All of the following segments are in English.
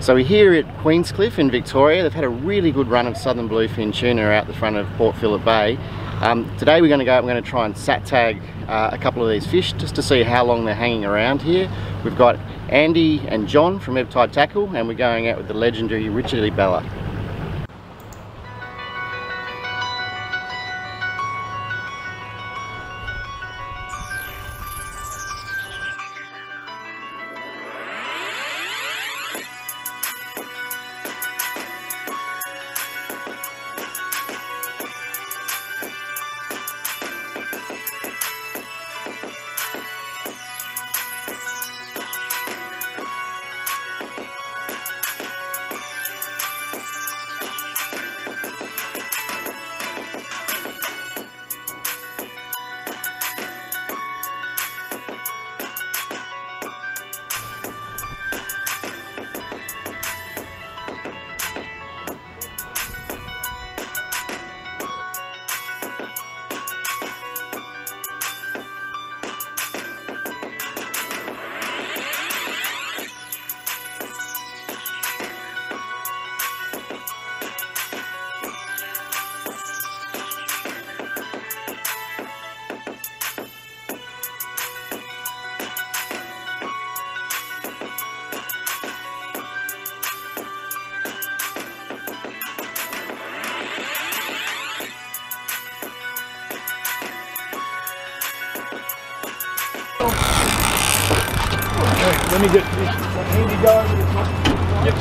So we're here at Queenscliff in Victoria. They've had a really good run of southern bluefin tuna out the front of Port Phillip Bay. Um, today we're going to go, we're going to try and sat tag uh, a couple of these fish just to see how long they're hanging around here. We've got Andy and John from Ebb Tide Tackle and we're going out with the legendary Richard Abela. Let me get this. Handy go. Yep.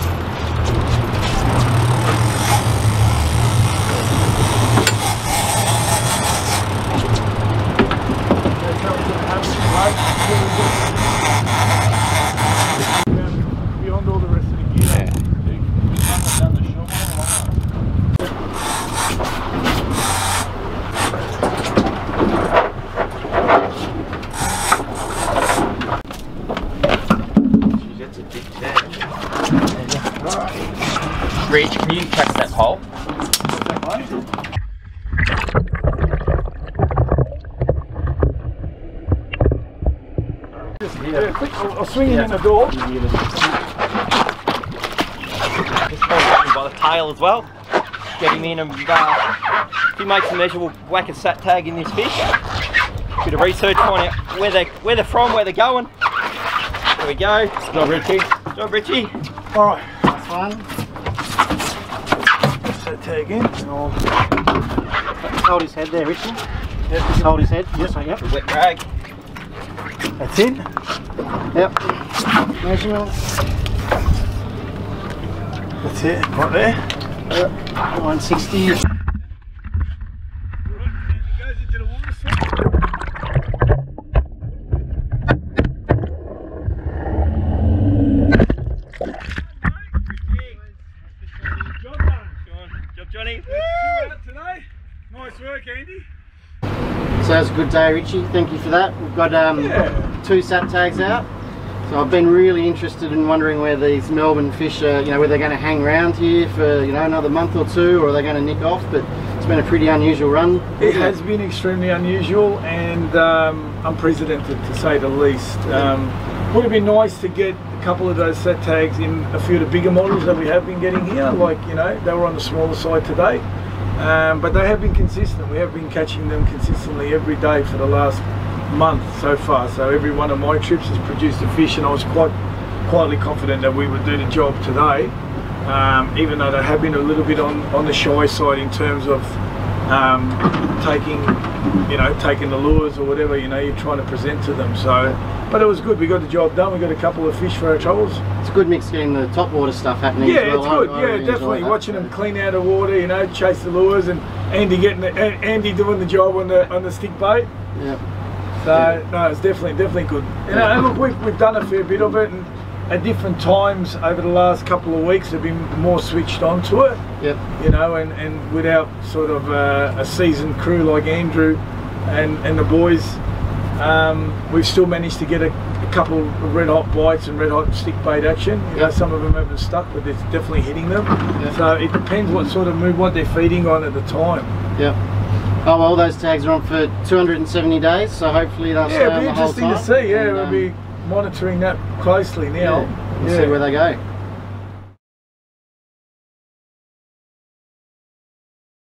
Beyond all the rest of the gear. Rich, can you check that pole? Yeah, quick, I'll, I'll swing him in the door. Hold him by the tail as well. Get him in and uh, he makes a measure, we'll whack a sat tag in this fish. Bit of research, find out where they're, where they're from, where they're going. There we go. Job, Richie. Job, Richie. All right. Last one. Sat tag in. and I'll Hold his head there, Richard. Yep, just hold his head. Yes, I yep. Wet rag. That's it. Yep. Measurements. That's it. Right there. Yep. 160. Nice work, Andy. So that was a good day, Richie. Thank you for that. We've got um, Yeah. two sat tags out. So I've been really interested in wondering where these Melbourne fish are, you know, whether they're going to hang around here for, you know, another month or two or are they going to nick off. But it's been a pretty unusual run. It has been extremely unusual and um, unprecedented to say the least. Um, would have been nice to get a couple of those sat tags in a few of the bigger models that we have been getting here. Like, you know, they were on the smaller side today. Um, but they have been consistent. We have been catching them consistently every day for the last month so far. So every one of my trips has produced a fish and I was quite quietly confident that we would do the job today. Um, even though they have been a little bit on, on the shy side in terms of um, taking, you know, taking the lures or whatever, you know, you're trying to present to them. So, but it was good. We got the job done. We got a couple of fish for our troubles. It's a good mix getting the top water stuff happening Yeah, as well. it's good. I yeah, really definitely. Watching them clean out of water, you know, chase the lures, and Andy getting the, Andy doing the job on the on the stick bait. Yeah. So no, it's definitely definitely good. You know, and look, we've, we've done a fair bit of it, and at different times over the last couple of weeks, have been more switched on to it. Yep. You know, and, and without sort of uh, a seasoned crew like Andrew and and the boys, um, we've still managed to get a, a couple of red hot bites and red hot stick bait action. You know, some of them haven't stuck, but it's definitely hitting them. Yep. So it depends what sort of mood, what they're feeding on at the time. Yep. Oh well, those tags are on for 270 days, so hopefully they'll stay Yeah, it'll be interesting to see. Yeah, and, um, be monitoring that closely now. yeah, we'll see where they go.